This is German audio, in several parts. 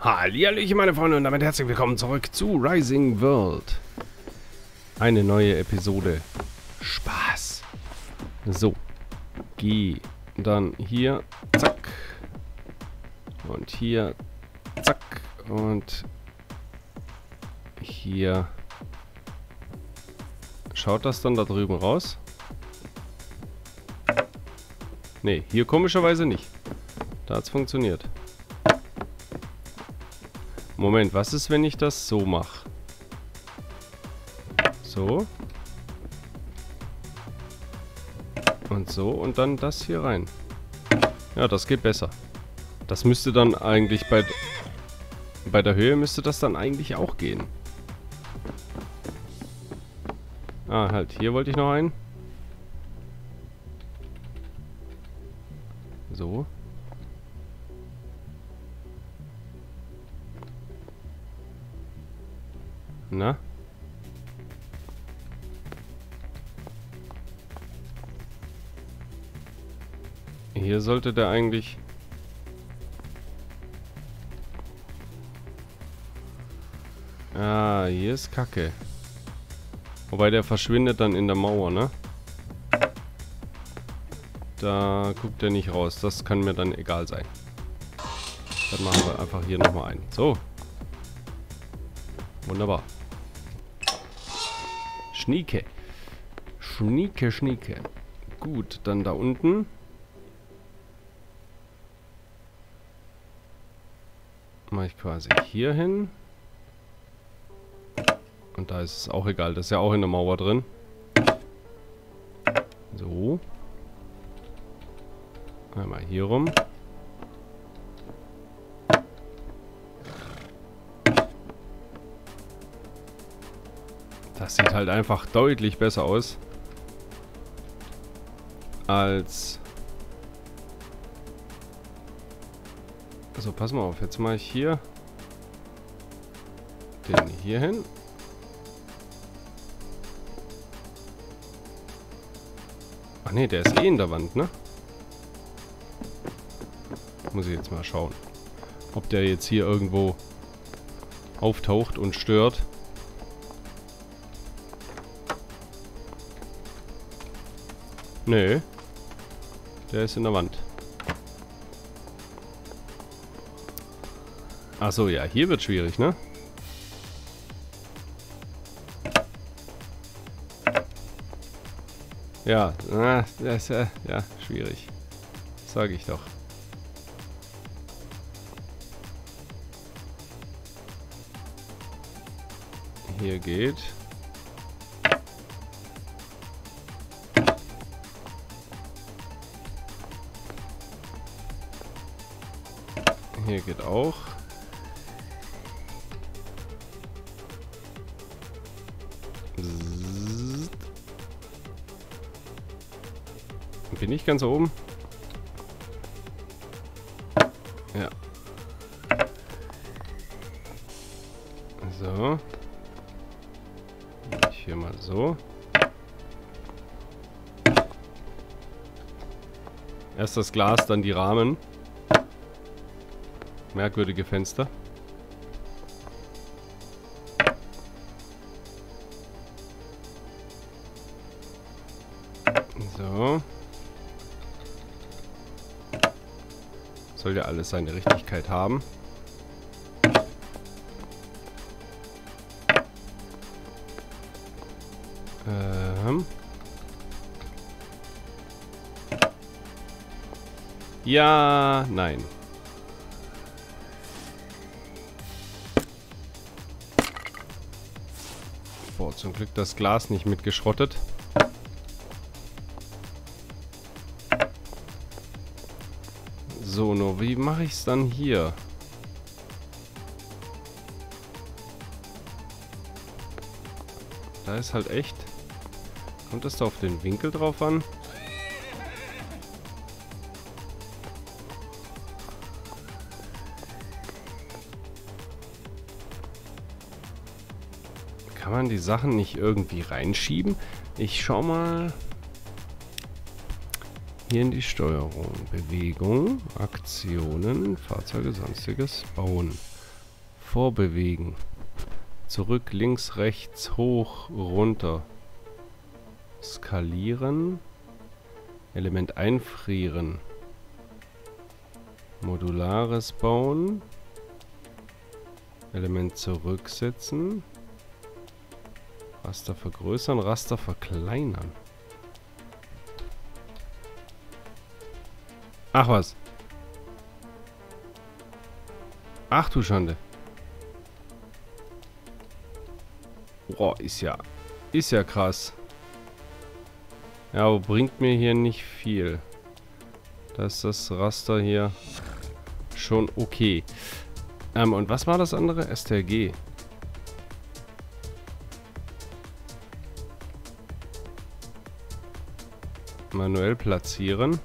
Hallihallöchen meine Freunde und damit herzlich willkommen zurück zu Rising World. Eine neue Episode. Spaß. So. Geh. Dann hier. Zack. Und hier. Zack. Und hier. Schaut das dann da drüben raus? Ne, hier komischerweise nicht. Da hat es funktioniert. Moment, was ist, wenn ich das so mache? So. Und so und dann das hier rein. Ja, das geht besser. Das müsste dann eigentlich bei... Bei der Höhe müsste das dann eigentlich auch gehen. Ah, halt. Hier wollte ich noch einen. Hier sollte der eigentlich... Ah, hier ist Kacke. Wobei der verschwindet dann in der Mauer, ne? Da guckt er nicht raus. Das kann mir dann egal sein. Dann machen wir einfach hier nochmal einen. So. Wunderbar. Schnieke. Schnieke, Schnieke. Gut, dann da unten. Mache ich quasi hier hin. Und da ist es auch egal. Das ist ja auch in der Mauer drin. So. Einmal hier rum. Das sieht halt einfach deutlich besser aus. Als... Also pass mal auf, jetzt mache ich hier den hier hin. Ach nee, der ist eh in der Wand, ne? Muss ich jetzt mal schauen. Ob der jetzt hier irgendwo auftaucht und stört. Nö. Der ist in der Wand. Achso, ja, hier wird schwierig, ne? Ja, das, äh, ja, schwierig. Sage ich doch. Hier geht. Hier geht auch. Bin ich ganz oben? Ja. So. Ich hier mal so. Erst das Glas, dann die Rahmen. Merkwürdige Fenster. Alles seine Richtigkeit haben. Ähm. Ja, nein. Boah, zum Glück das Glas nicht mitgeschrottet. So, wie mache ich es dann hier? Da ist halt echt... Kommt das da auf den Winkel drauf an? Kann man die Sachen nicht irgendwie reinschieben? Ich schau mal hier in die Steuerung. Bewegung, Aktionen, Fahrzeuge, sonstiges, Bauen. vorbewegen. Zurück, links, rechts, hoch, runter. Skalieren. Element einfrieren. Modulares bauen. Element zurücksetzen. Raster vergrößern, Raster verkleinern. Ach was. Ach du Schande. Boah, ist ja... Ist ja krass. Ja, aber bringt mir hier nicht viel. Da ist das Raster hier schon okay. Ähm, und was war das andere? STRG. Manuell platzieren.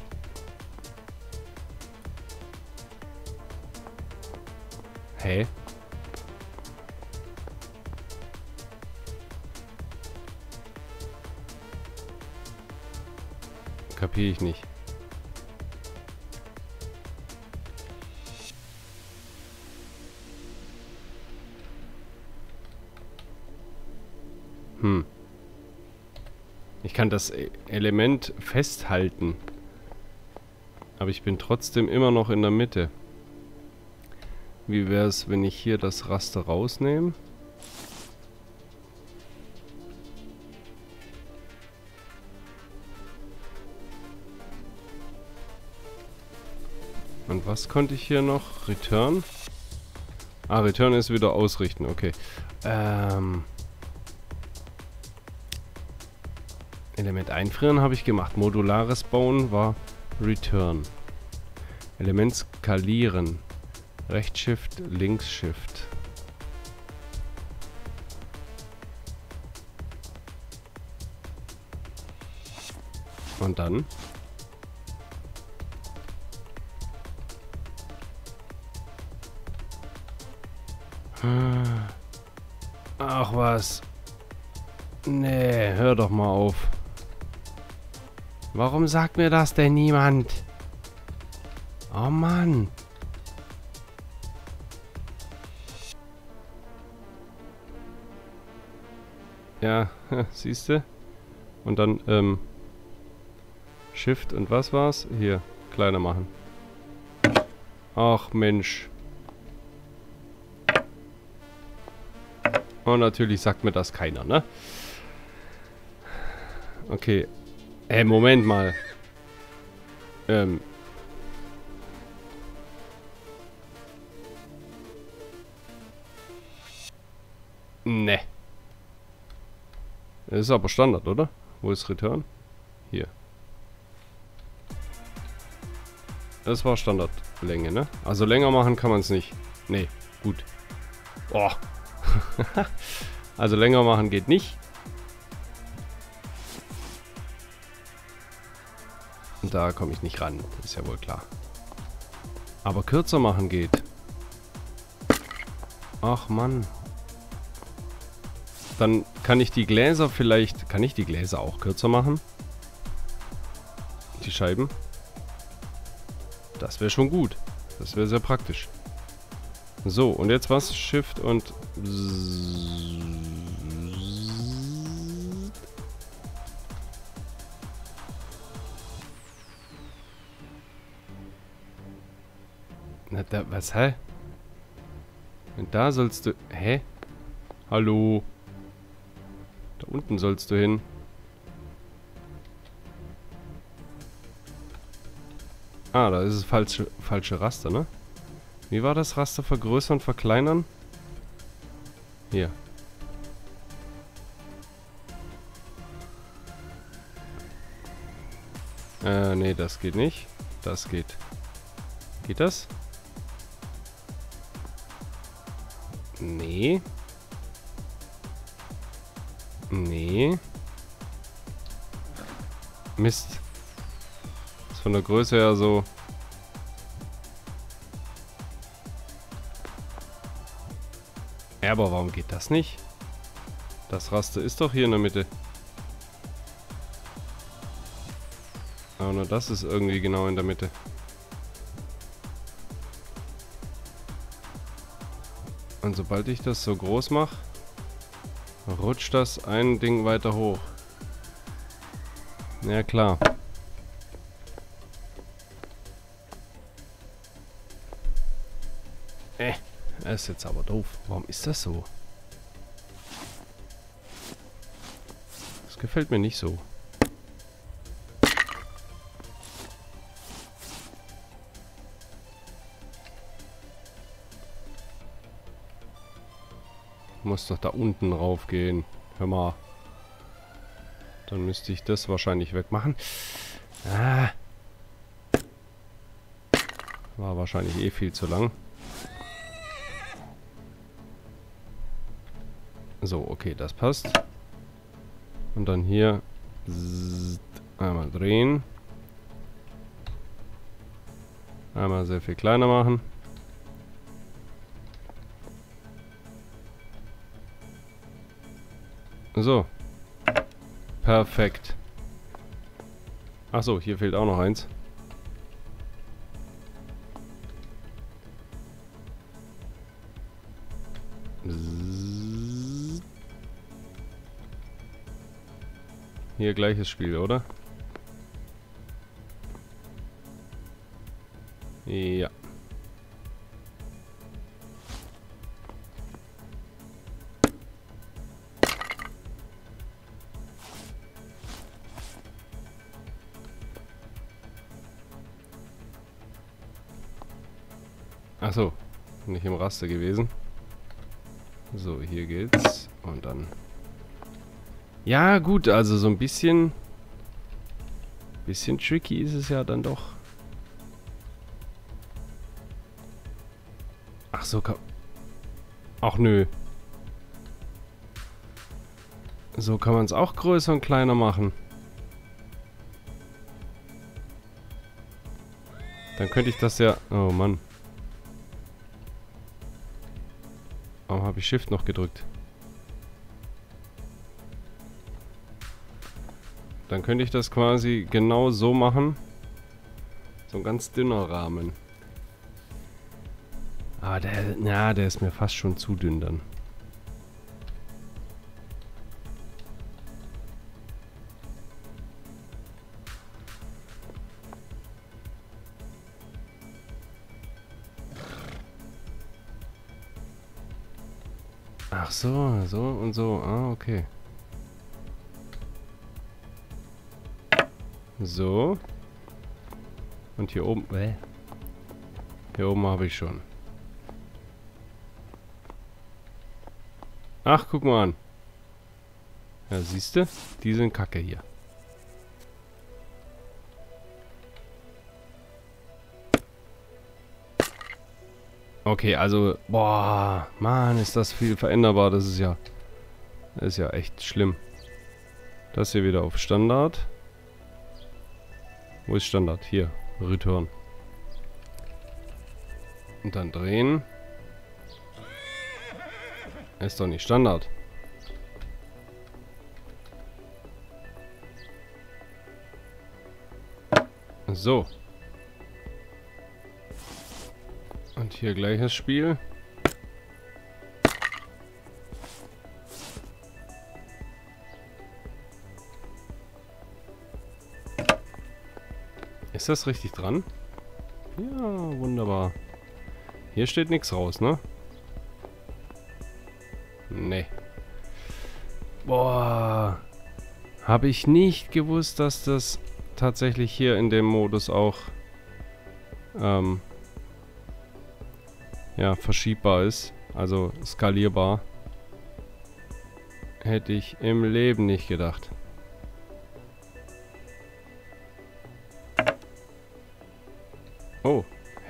Kapiere ich nicht. Hm. Ich kann das e- Element festhalten. Aber ich bin trotzdem immer noch in der Mitte. Wie wäre es, wenn ich hier das Raster rausnehme? Was konnte ich hier noch? Return? Ah, Return ist wieder ausrichten, okay. Ähm... Element einfrieren habe ich gemacht. Modulares Bauen war Return. Element skalieren. Rechtsshift, Linksshift. Und dann? Ach was. Nee, hör doch mal auf. Warum sagt mir das denn niemand? Oh Mann. Ja, siehst du? Und dann, ähm, Shift und was war's? Hier, kleiner machen. Ach Mensch. Und natürlich sagt mir das keiner, ne? Okay. Äh, Moment mal. Ähm. Ne. Das ist aber Standard, oder? Wo ist Return? Hier. Das war Standardlänge, ne? Also länger machen kann man es nicht. Ne, gut. Oh. also länger machen geht nicht. Und da komme ich nicht ran. Ist ja wohl klar. Aber kürzer machen geht. Ach Mann. Dann kann ich die Gläser vielleicht... Kann ich die Gläser auch kürzer machen? Die Scheiben? Das wäre schon gut. Das wäre sehr praktisch. So, und jetzt was? Shift und... Na, da, was, hä? Und da sollst du... Hä? Hallo? Da unten sollst du hin. Ah, da ist es falsche, falsche Raster, ne? Wie war das Raster vergrößern, verkleinern? Hier. Äh, nee, das geht nicht. Das geht. Geht das? Nee. Nee. Mist. Ist von der Größe her so... aber warum geht das nicht? Das Raster ist doch hier in der Mitte. Aber nur das ist irgendwie genau in der Mitte. Und sobald ich das so groß mache, rutscht das ein Ding weiter hoch. Ja klar. Das ist jetzt aber doof. Warum ist das so? Das gefällt mir nicht so. Muss doch da unten raufgehen. Hör mal. Dann müsste ich das wahrscheinlich wegmachen. Ah. War wahrscheinlich eh viel zu lang. So, okay, das passt. Und dann hier einmal drehen. Einmal sehr viel kleiner machen. So. Perfekt. Achso, hier fehlt auch noch eins. Hier gleiches Spiel, oder? Ja. Achso, nicht im Raster gewesen. So, hier geht's. Und dann... Ja, gut, also so ein bisschen... Bisschen tricky ist es ja dann doch. Ach so, kann... Ach nö. So kann man es auch größer und kleiner machen. Dann könnte ich das ja... Oh Mann. Warum habe ich Shift noch gedrückt? Dann könnte ich das quasi genau so machen. So ein ganz dünner Rahmen. Ah, der, na, der ist mir fast schon zu dünn dann. Ach so, so und so. Ah, okay. So. Und hier oben... Äh. Hier oben habe ich schon. Ach, guck mal an. Ja, siehst du? Die sind kacke hier. Okay, also, boah, Mann, ist das viel veränderbar. Das ist ja, das ist ja echt schlimm. Das hier wieder auf Standard. Wo ist Standard? Hier, Return. Und dann drehen. Ist doch nicht Standard. So. Und hier gleiches Spiel. Das richtig dran? Ja, wunderbar. Hier steht nichts raus, ne? Nee. Boah. Habe ich nicht gewusst, dass das tatsächlich hier in dem Modus auch ähm, ja, verschiebbar ist. Also skalierbar. Hätte ich im Leben nicht gedacht.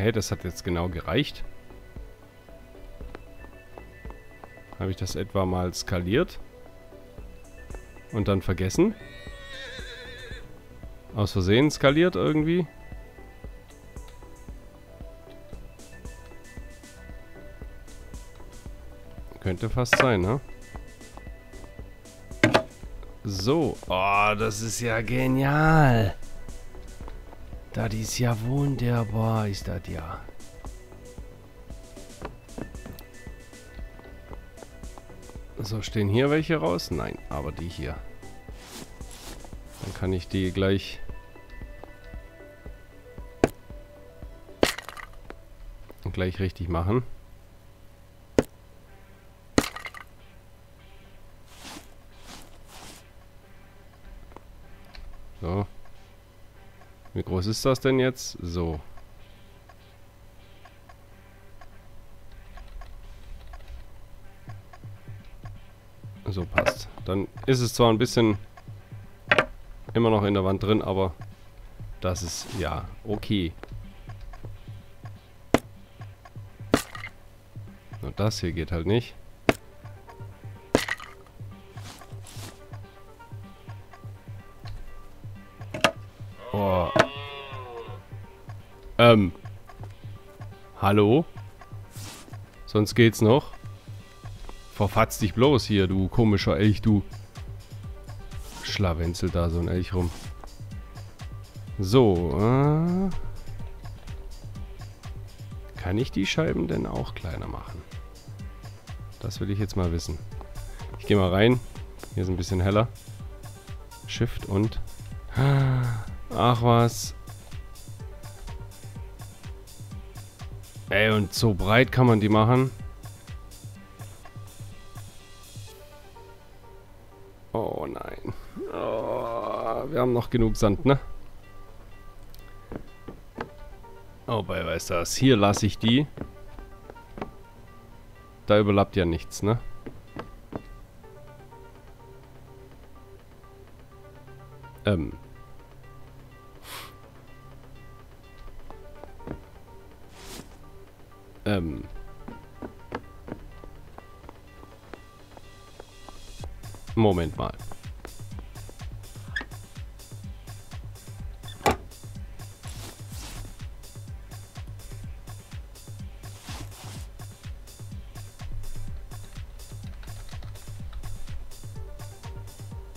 Hey, das hat jetzt genau gereicht. Habe ich das etwa mal skaliert? Und dann vergessen? Aus Versehen skaliert irgendwie? Könnte fast sein, ne? So. Oh, das ist ja genial. Das ist ja wunderbar, ist das ja. So, stehen hier welche raus? Nein, aber die hier. Dann kann ich die gleich... gleich richtig machen. Groß ist das denn jetzt? So. So passt. Dann ist es zwar ein bisschen immer noch in der Wand drin, aber das ist ja okay. Nur das hier geht halt nicht. Ähm. Hallo? Sonst geht's noch. Verfatz dich bloß hier, du komischer Elch, du. Schlawenzel da so ein Elch rum. So, äh, Kann ich die Scheiben denn auch kleiner machen? Das will ich jetzt mal wissen. Ich gehe mal rein. Hier ist ein bisschen heller. Shift und... Ach was. Ey, und so breit kann man die machen. Oh nein. Oh, wir haben noch genug Sand, ne? Oh, bei weiß das. Hier lasse ich die. Da überlappt ja nichts, ne? Ähm. Moment mal.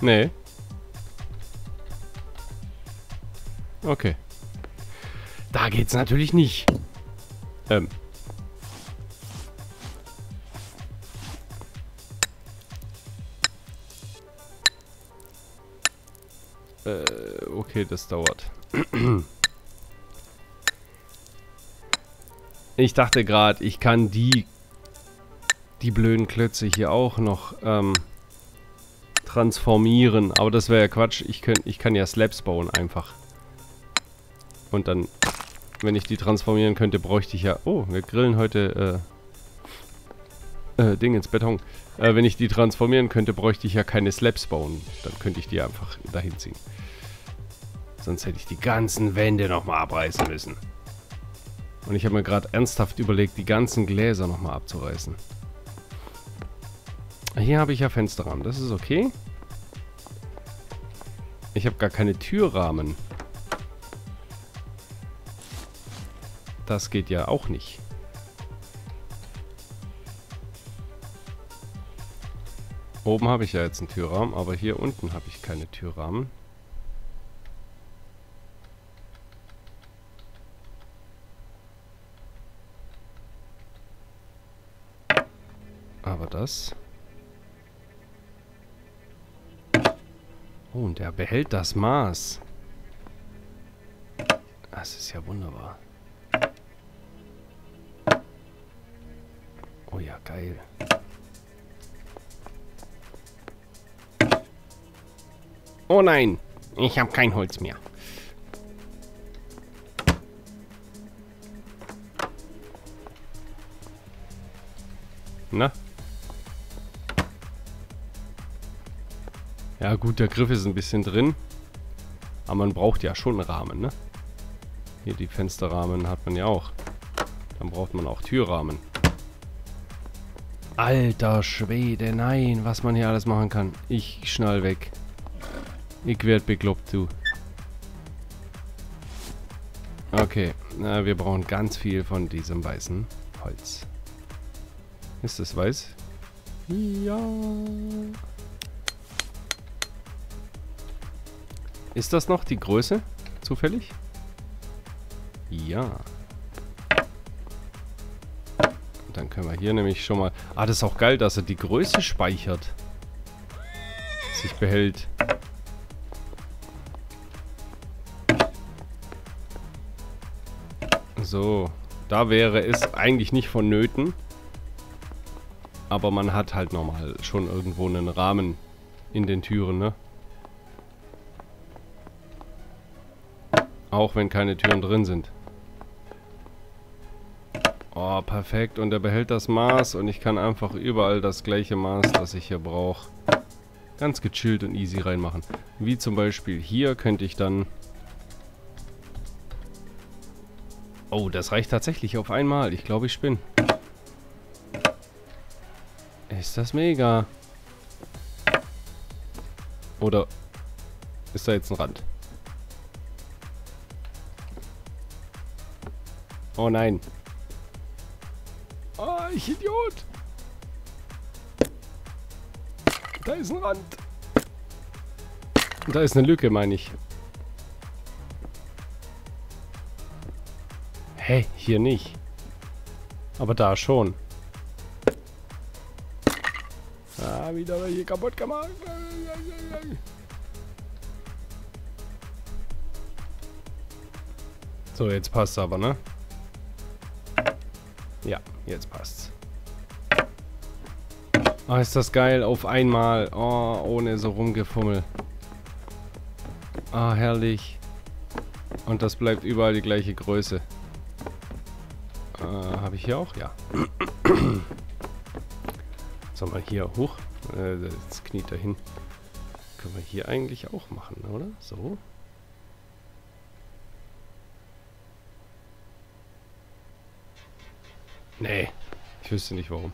Nee. Okay. Da geht's natürlich nicht. Ähm. Okay, das dauert. Ich dachte gerade, ich kann die die blöden Klötze hier auch noch ähm, transformieren. Aber das wäre ja Quatsch. Ich, könnt, ich kann ja Slabs bauen einfach. Und dann, wenn ich die transformieren könnte, bräuchte ich ja... Oh, wir grillen heute äh, äh, Ding ins Beton. Äh, wenn ich die transformieren könnte, bräuchte ich ja keine Slabs bauen. Dann könnte ich die einfach dahin ziehen. Sonst hätte ich die ganzen Wände nochmal abreißen müssen. Und ich habe mir gerade ernsthaft überlegt, die ganzen Gläser nochmal abzureißen. Hier habe ich ja Fensterrahmen. Das ist okay. Ich habe gar keine Türrahmen. Das geht ja auch nicht. Oben habe ich ja jetzt einen Türrahmen, aber hier unten habe ich keine Türrahmen. Aber das... Oh, und er behält das Maß. Das ist ja wunderbar. Oh ja, geil. Oh nein, ich habe kein Holz mehr. Ja gut, der Griff ist ein bisschen drin. Aber man braucht ja schon einen Rahmen, ne? Hier die Fensterrahmen hat man ja auch. Dann braucht man auch Türrahmen. Alter Schwede, nein, was man hier alles machen kann. Ich schnall weg. Ich werd bekloppt, du. Okay, na, wir brauchen ganz viel von diesem weißen Holz. Ist das weiß? Ja. Ist das noch die Größe? Zufällig? Ja. Dann können wir hier nämlich schon mal... Ah, das ist auch geil, dass er die Größe speichert. Sich behält. So. Da wäre es eigentlich nicht vonnöten. Aber man hat halt normal schon irgendwo einen Rahmen in den Türen, ne? Auch wenn keine Türen drin sind. Oh, perfekt. Und er behält das Maß und ich kann einfach überall das gleiche Maß, das ich hier brauche, ganz gechillt und easy reinmachen. Wie zum Beispiel hier könnte ich dann... Oh, das reicht tatsächlich auf einmal. Ich glaube, ich spinne. Ist das mega. Oder ist da jetzt ein Rand? Oh nein. Oh, ich Idiot. Da ist ein Rand. Da ist eine Lücke, meine ich. Hä? Hey, hier nicht. Aber da schon. Ah, wieder welche kaputt gemacht. So, jetzt passt aber, ne? Ja, jetzt passt's. Oh, ist das geil. Auf einmal. Oh, ohne so rumgefummel. Ah, herrlich. Und das bleibt überall die gleiche Größe. Äh, habe ich hier auch? Ja. Sollen wir hier hoch? Äh, das kniet dahin. Können wir hier eigentlich auch machen, oder? So. Nee. Ich wüsste nicht warum.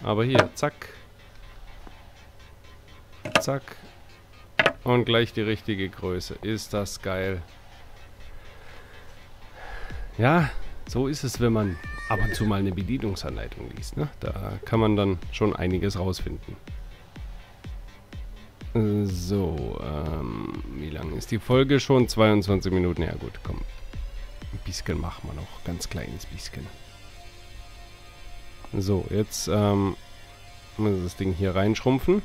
Aber hier, zack. Zack. Und gleich die richtige Größe. Ist das geil. Ja, so ist es, wenn man ab und zu mal eine Bedienungsanleitung liest. Ne? Da kann man dann schon einiges rausfinden. So, ähm, wie lang ist die Folge schon? 22 Minuten. Ja gut, komm. Bisschen machen wir noch. Ganz kleines bisschen. So, jetzt ähm, wir das Ding hier reinschrumpfen.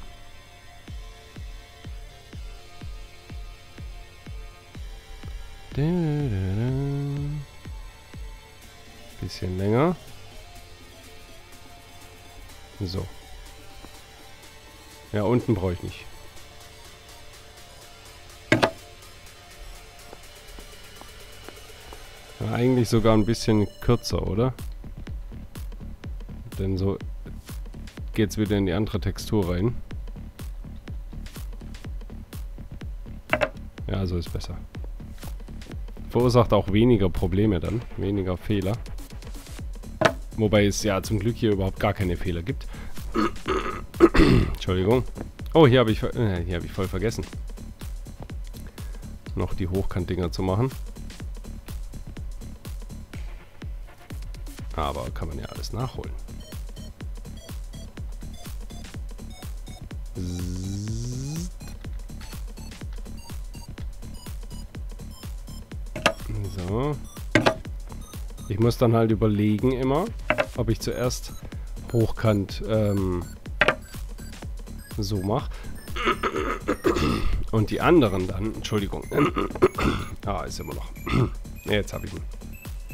Bisschen länger. So. Ja, unten brauche ich nicht. Ja, eigentlich sogar ein bisschen kürzer, oder? Denn so geht es wieder in die andere Textur rein. Ja, so ist besser. Verursacht auch weniger Probleme dann, weniger Fehler. Wobei es ja zum Glück hier überhaupt gar keine Fehler gibt. Entschuldigung. Oh, hier habe ich, äh, hab ich voll vergessen. Noch die Hochkantdinger zu machen. Aber kann man ja alles nachholen. So. Ich muss dann halt überlegen immer, ob ich zuerst hochkant ähm, so mache. Und die anderen dann, Entschuldigung. ah, ist immer noch. Jetzt habe ich ihn.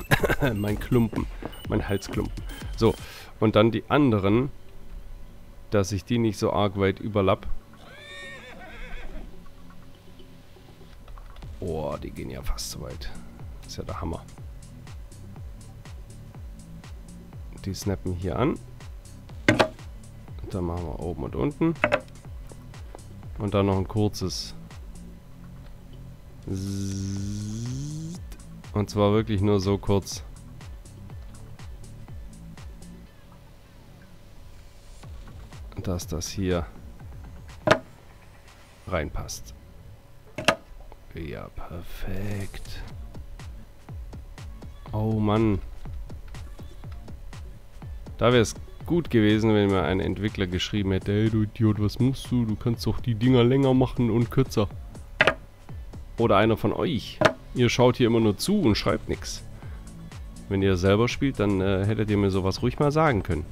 mein Klumpen, mein Halsklumpen. So, und dann die anderen dass ich die nicht so arg weit überlapp. Oh, die gehen ja fast so weit. ist ja der Hammer. Die snappen hier an. Und dann machen wir oben und unten. Und dann noch ein kurzes. Und zwar wirklich nur so kurz. Dass das hier reinpasst. Ja, perfekt. Oh Mann. Da wäre es gut gewesen, wenn mir ein Entwickler geschrieben hätte, hey du Idiot, was musst du? Du kannst doch die Dinger länger machen und kürzer. Oder einer von euch. Ihr schaut hier immer nur zu und schreibt nichts. Wenn ihr selber spielt, dann äh, hättet ihr mir sowas ruhig mal sagen können.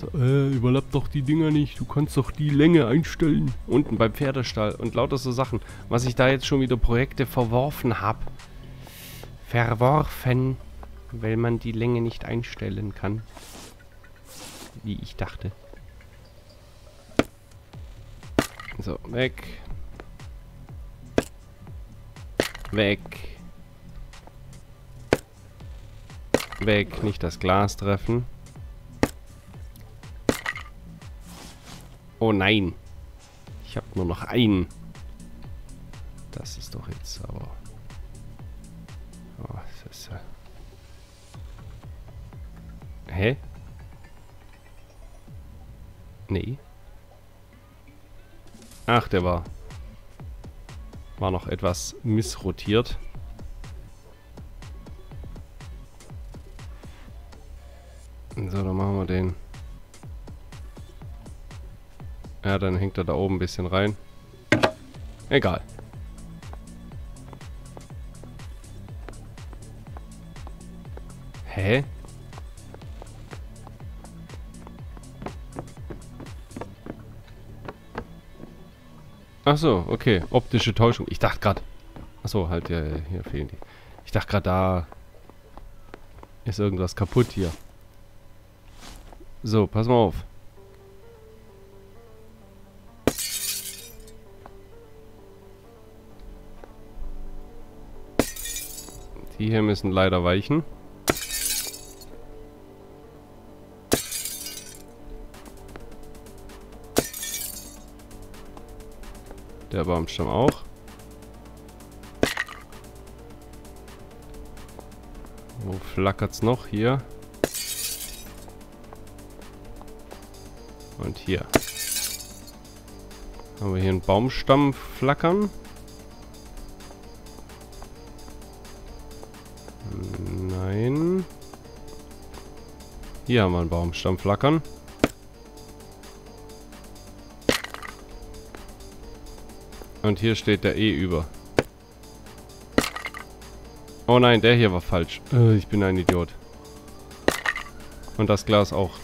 So, äh, überlappt doch die Dinger nicht. Du kannst doch die Länge einstellen. Unten beim Pferdestall und lauter so Sachen. Was ich da jetzt schon wieder Projekte verworfen habe. Verworfen. Weil man die Länge nicht einstellen kann. Wie ich dachte. So, weg. Weg. Weg, nicht das Glas treffen. Oh nein. Ich habe nur noch einen. Das ist doch jetzt aber... Oh, das ist ja... Hä? Nee. Ach, der war... War noch etwas missrotiert. So, dann machen wir den. Ja, dann hängt er da oben ein bisschen rein. Egal. Hä? Ach so, okay. Optische Täuschung. Ich dachte gerade... Ach so, halt, ja, hier fehlen die. Ich dachte gerade, da ist irgendwas kaputt hier. So, pass mal auf. Die hier müssen leider weichen. Der Baumstamm auch. Wo flackert's noch? Hier. Und hier. Haben wir hier einen Baumstamm flackern. Hier haben wir einen Baumstamm flackern. Und hier steht der E über. Oh nein, der hier war falsch. Äh, ich bin ein Idiot. Und das Glas auch.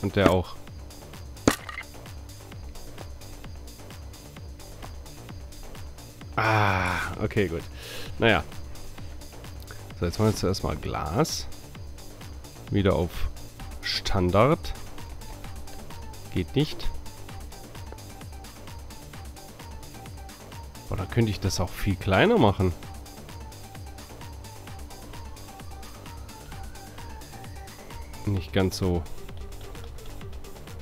Und der auch. Ah, okay, gut. Naja. So, jetzt machen wir zuerst mal Glas. Wieder auf Standard. Geht nicht. Oder könnte ich das auch viel kleiner machen? Nicht ganz so...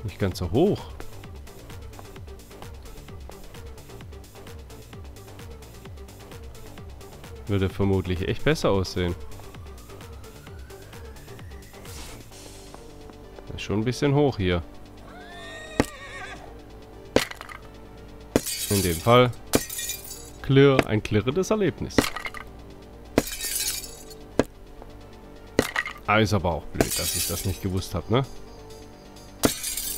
Nicht ganz so hoch. Würde vermutlich echt besser aussehen. Schon ein bisschen hoch hier. In dem Fall Klirr, ein klirrendes Erlebnis. Ah, ist aber auch blöd, dass ich das nicht gewusst habe, ne?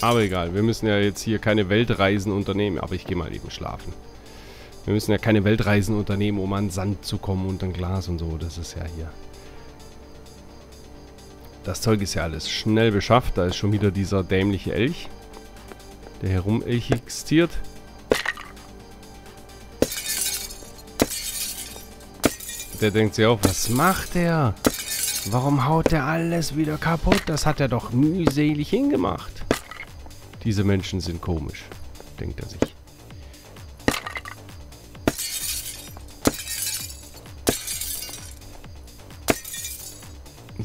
Aber egal, wir müssen ja jetzt hier keine Weltreisen unternehmen. Aber ich gehe mal eben schlafen. Wir müssen ja keine Weltreisen unternehmen, um an Sand zu kommen und an Glas und so. Das ist ja hier. Das Zeug ist ja alles schnell beschafft. Da ist schon wieder dieser dämliche Elch, der herumelchixiert. Der denkt sich auch, was macht der? Warum haut der alles wieder kaputt? Das hat er doch mühselig hingemacht. Diese Menschen sind komisch, denkt er sich.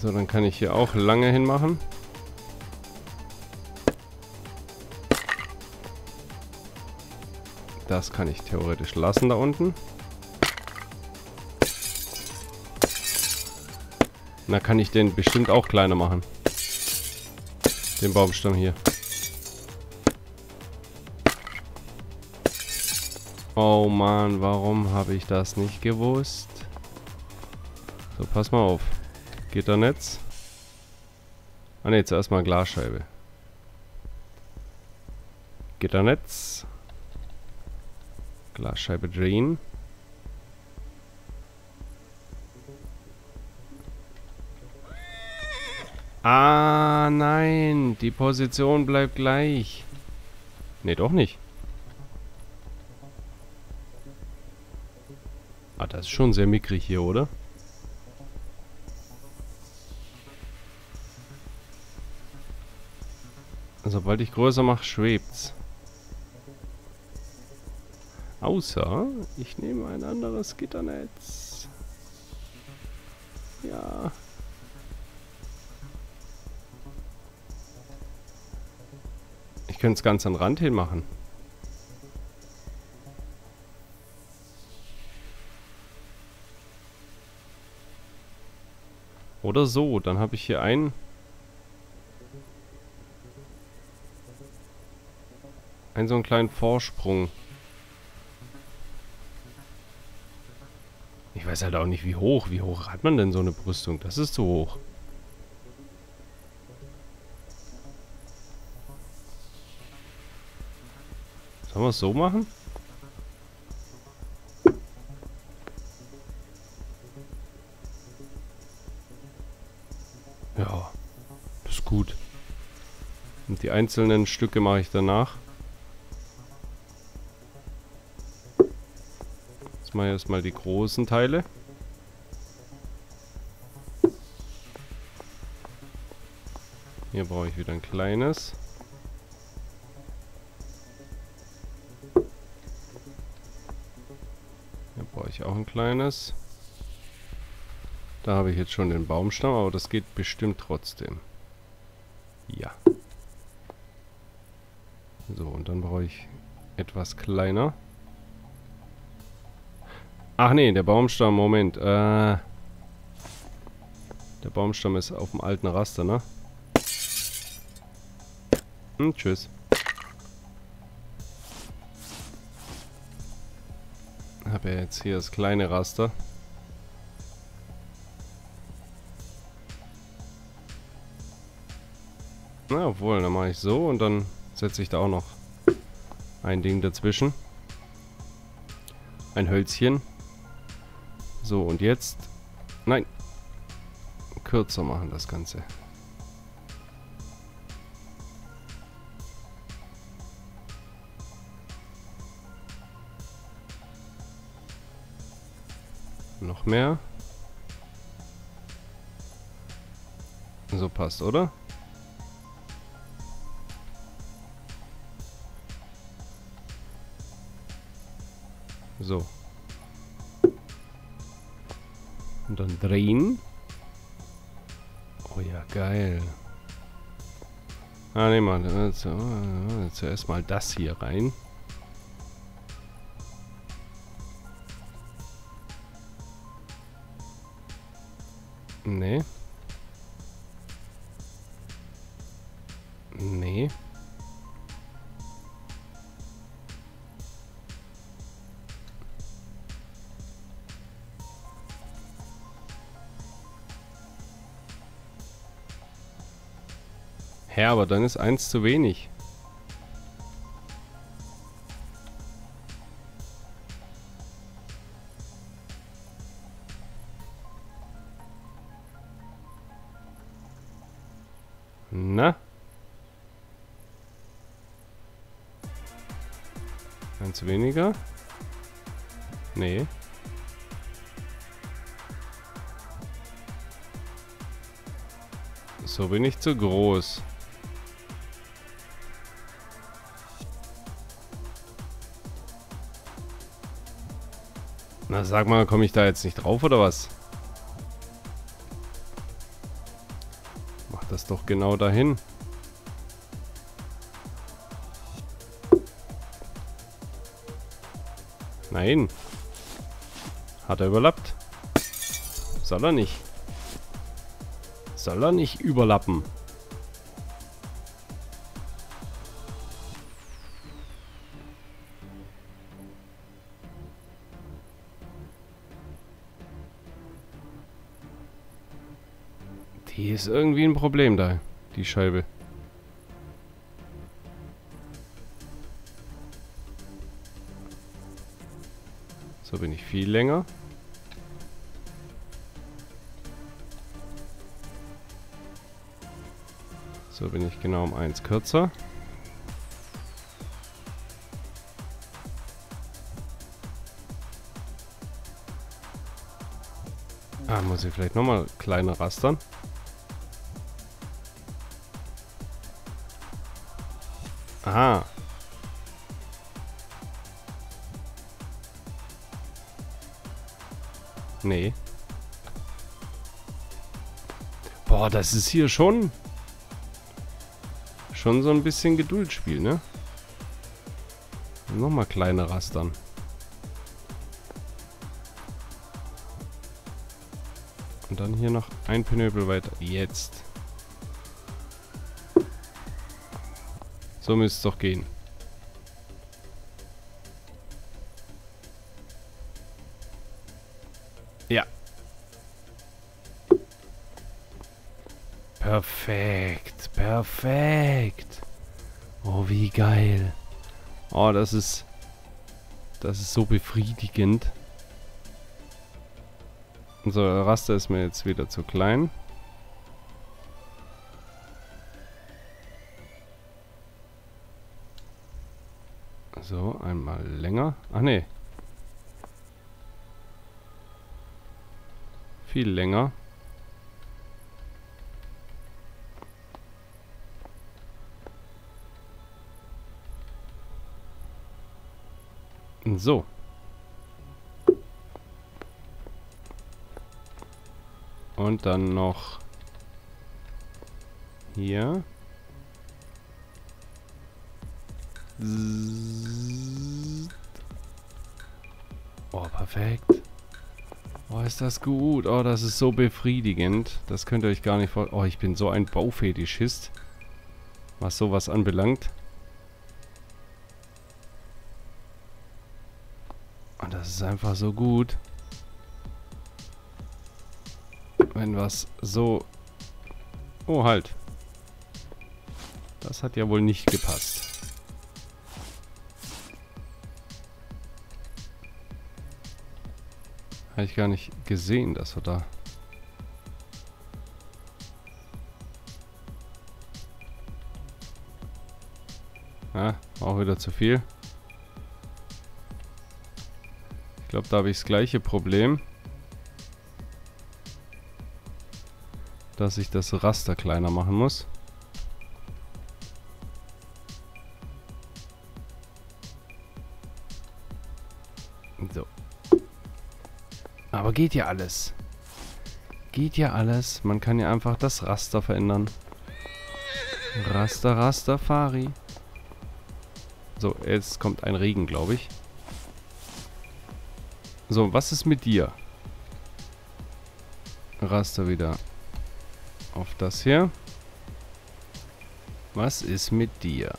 So, dann kann ich hier auch lange hinmachen. Das kann ich theoretisch lassen da unten. Na, kann ich den bestimmt auch kleiner machen. Den Baumstamm hier. Oh Mann, warum habe ich das nicht gewusst? So, pass mal auf. Gitternetz. Ah ne, zuerst mal Glasscheibe. Gitternetz. Glasscheibe drehen. Ah, nein. Die Position bleibt gleich. Nee, doch nicht. Ah, das ist schon sehr mickrig hier, oder? Sobald ich größer mache, schwebt's. Außer, ich nehme ein anderes Gitternetz. Ja. Ich könnte es ganz an den Rand hin machen. Oder so, dann habe ich hier einen einen so einen kleinen Vorsprung. Ich weiß halt auch nicht, wie hoch. Wie hoch hat man denn so eine Brüstung? Das ist zu hoch. Sollen wir es so machen? Ja, das ist gut. Und die einzelnen Stücke mache ich danach. Ich erstmal die großen Teile. Hier brauche ich wieder ein kleines. Hier brauche ich auch ein kleines. Da habe ich jetzt schon den Baumstamm, aber das geht bestimmt trotzdem. Ja. So, und dann brauche ich etwas kleiner. Ach nee, der Baumstamm, Moment. Äh, der Baumstamm ist auf dem alten Raster, ne? Hm, tschüss. Habe ja jetzt hier das kleine Raster. Na, obwohl, dann mache ich so und dann setze ich da auch noch ein Ding dazwischen. Ein Hölzchen. So, und jetzt... Nein. Kürzer machen das Ganze. Noch mehr. So passt, oder? So. Und dann drehen. Oh ja, geil. Ah, nehmen wir äh, äh, zuerst mal das hier rein. Nee. Aber dann ist eins zu wenig. Na? Eins weniger? Nee. So bin ich zu groß. Na, sag mal, komme ich da jetzt nicht drauf oder was? Mach das doch genau dahin. Nein. Hat er überlappt? Soll er nicht. Soll er nicht überlappen. Ist irgendwie ein Problem da, die Scheibe. So bin ich viel länger. So bin ich genau um eins kürzer. Ah, muss ich vielleicht nochmal kleiner rastern. Das ist hier schon... Schon so ein bisschen Geduldsspiel, ne? Nochmal kleine Rastern. Und dann hier noch ein Pinöbel weiter. Jetzt. So müsste es doch gehen. Perfekt. Perfekt. Oh, wie geil. Oh, das ist... Das ist so befriedigend. So, Raster ist mir jetzt wieder zu klein. So, einmal länger. Ach nee. Viel länger. So. Und dann noch hier. Oh, perfekt. Oh, ist das gut. Oh, das ist so befriedigend. Das könnt ihr euch gar nicht vorstellen. Oh, ich bin so ein Baufetischist. Was sowas anbelangt. Und das ist einfach so gut. Wenn was so... Oh, halt. Das hat ja wohl nicht gepasst. Habe ich gar nicht gesehen, dass wir da... Ja, auch wieder zu viel. Glaube, da habe ich das gleiche Problem. Dass ich das Raster kleiner machen muss. So. Aber geht ja alles. Geht ja alles. Man kann ja einfach das Raster verändern. Raster, Raster, Fari. So, jetzt kommt ein Regen, glaube ich. So, was ist mit dir? Raster wieder auf das hier. Was ist mit dir?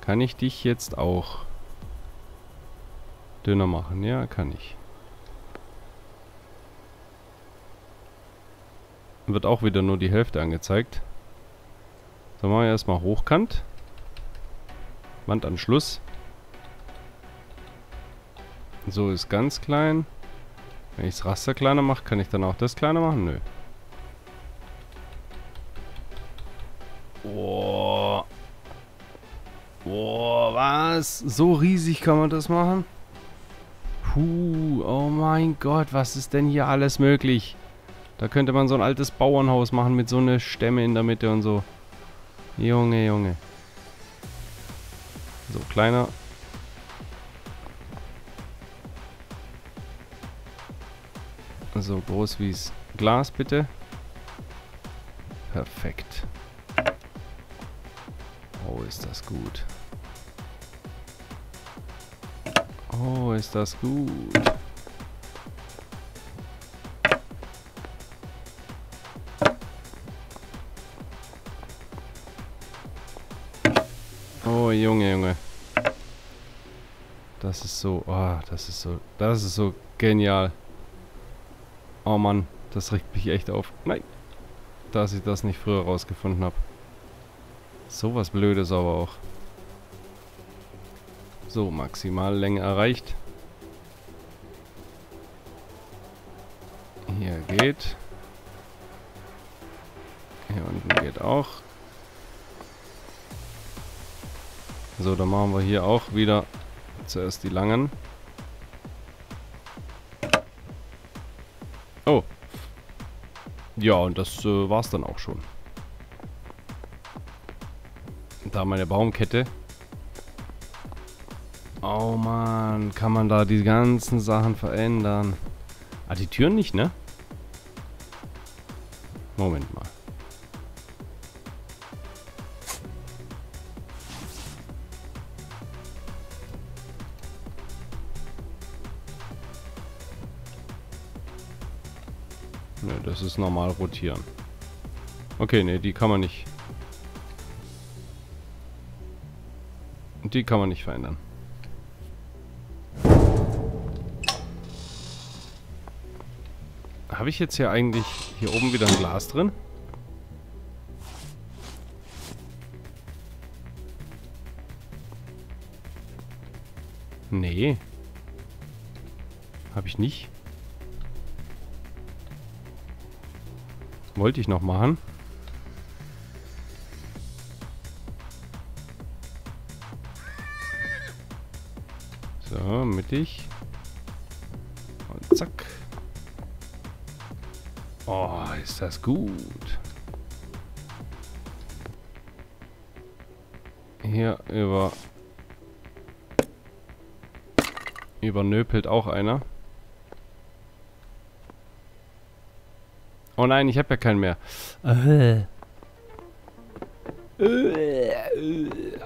Kann ich dich jetzt auch dünner machen. Ja, kann ich. Wird auch wieder nur die Hälfte angezeigt. So, machen wir erstmal hochkant. Wandanschluss. So ist ganz klein. Wenn ich das Raster kleiner mache, kann ich dann auch das kleiner machen? Nö. Boah. Boah, was? So riesig kann man das machen? Puh, oh mein Gott, was ist denn hier alles möglich? Da könnte man so ein altes Bauernhaus machen mit so einer Stämme in der Mitte und so. Junge, Junge. So, kleiner. So groß wie es Glas, bitte. Perfekt. Oh, ist das gut. Oh, ist das gut. Oh, Junge, Junge. Das ist so, oh, das ist so, das ist so genial. Oh Mann, das regt mich echt auf. Nein, dass ich das nicht früher rausgefunden habe. Sowas Blödes aber auch. So, Maximallänge erreicht. Hier geht. Hier unten geht auch. So, dann machen wir hier auch wieder zuerst die langen. Ja, und das äh, war's dann auch schon. Da meine Baumkette. Oh man, kann man da die ganzen Sachen verändern? Ah, die Türen nicht, ne? Moment mal. Ist normal rotieren. Okay, ne, die kann man nicht. Die kann man nicht verändern. Habe ich jetzt hier eigentlich hier oben wieder ein Glas drin? Nee. Habe ich nicht. Wollte ich noch machen. So, mittig. Und zack. Oh, ist das gut. Hier über... Übernöpelt auch einer. Oh nein, ich habe ja keinen mehr. Äh.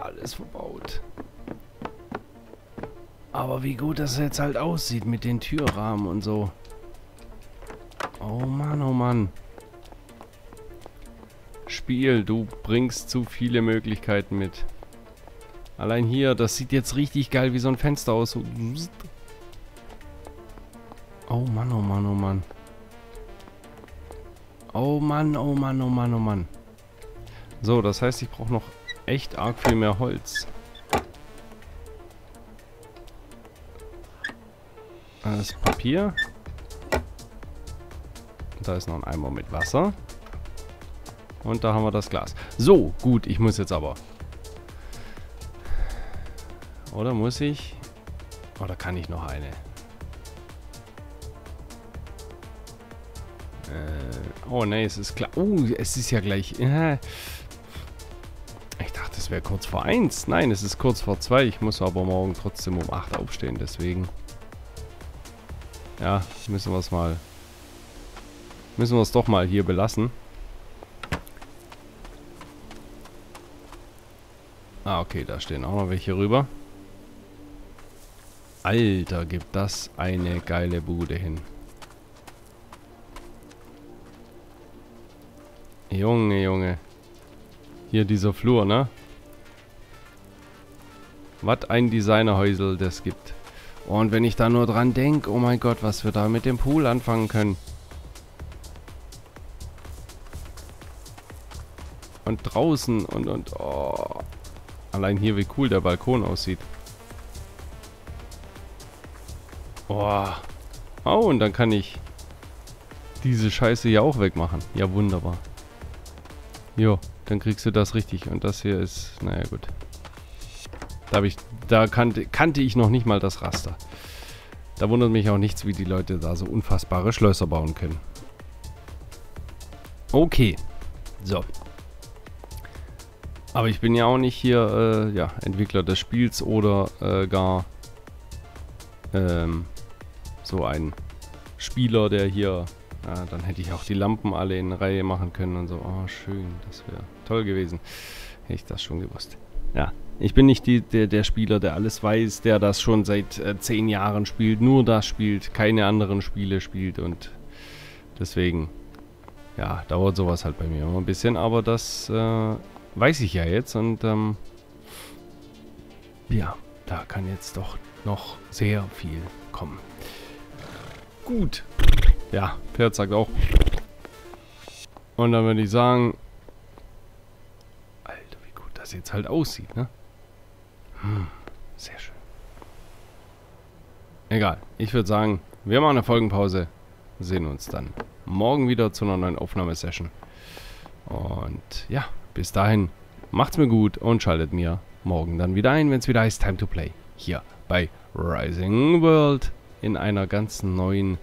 Alles verbaut. Aber wie gut das jetzt halt aussieht mit den Türrahmen und so. Oh Mann, oh Mann. Spiel, du bringst zu viele Möglichkeiten mit. Allein hier, das sieht jetzt richtig geil wie so ein Fenster aus. Oh Mann, oh Mann, oh Mann. Oh Mann, oh Mann, oh Mann, oh Mann. So, das heißt, ich brauche noch echt arg viel mehr Holz. Das Papier. Da ist noch ein Eimer mit Wasser. Und da haben wir das Glas. So, gut, ich muss jetzt aber. Oder muss ich? Oder kann ich noch eine? Oh ne, es ist klar. Oh, es ist ja gleich. Äh, ich dachte, es wäre kurz vor 1. Nein, es ist kurz vor 2. Ich muss aber morgen trotzdem um 8 aufstehen, deswegen. Ja, müssen wir es mal Müssen wir es doch mal hier belassen. Ah, okay, da stehen auch noch welche rüber. Alter, gibt das eine geile Bude hin. Junge, Junge. Hier dieser Flur, ne? Was ein Designerhäusel das gibt. Und wenn ich da nur dran denke, oh mein Gott, was wir da mit dem Pool anfangen können. Und draußen und, und, oh. Allein hier, wie cool der Balkon aussieht. Oh. Oh, und dann kann ich diese Scheiße hier auch wegmachen. Ja, wunderbar. Jo, dann kriegst du das richtig. Und das hier ist, naja, gut. Da ich, da kannte, kannte ich noch nicht mal das Raster. Da wundert mich auch nichts, wie die Leute da so unfassbare Schlösser bauen können. Okay. So. Aber ich bin ja auch nicht hier äh, ja, Entwickler des Spiels oder äh, gar ähm, so ein Spieler, der hier, ja, dann hätte ich auch die Lampen alle in Reihe machen können und so. Oh, schön, das wäre toll gewesen. Hätte ich das schon gewusst. Ja, ich bin nicht die, der, der Spieler, der alles weiß, der das schon seit äh, zehn Jahren spielt, nur das spielt, keine anderen Spiele spielt und deswegen, ja, dauert sowas halt bei mir immer ein bisschen, aber das äh, weiß ich ja jetzt und ähm, ja, da kann jetzt doch noch sehr viel kommen. Gut. Ja, Pferd sagt auch. Und dann würde ich sagen, Alter, wie gut das jetzt halt aussieht, ne? Hm, sehr schön. Egal, ich würde sagen, wir machen eine Folgenpause, sehen uns dann morgen wieder zu einer neuen Aufnahmesession. Und ja, bis dahin, macht's mir gut und schaltet mir morgen dann wieder ein, wenn es wieder heißt Time to Play. Hier bei Rising World in einer ganz neuen,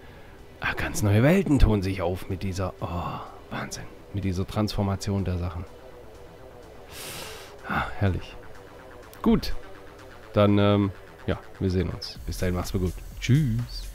ah, ganz neue Welten tun sich auf mit dieser, oh, Wahnsinn, mit dieser Transformation der Sachen. Ah, herrlich. Gut, dann, ähm, ja, wir sehen uns. Bis dahin, macht's mir gut. Tschüss.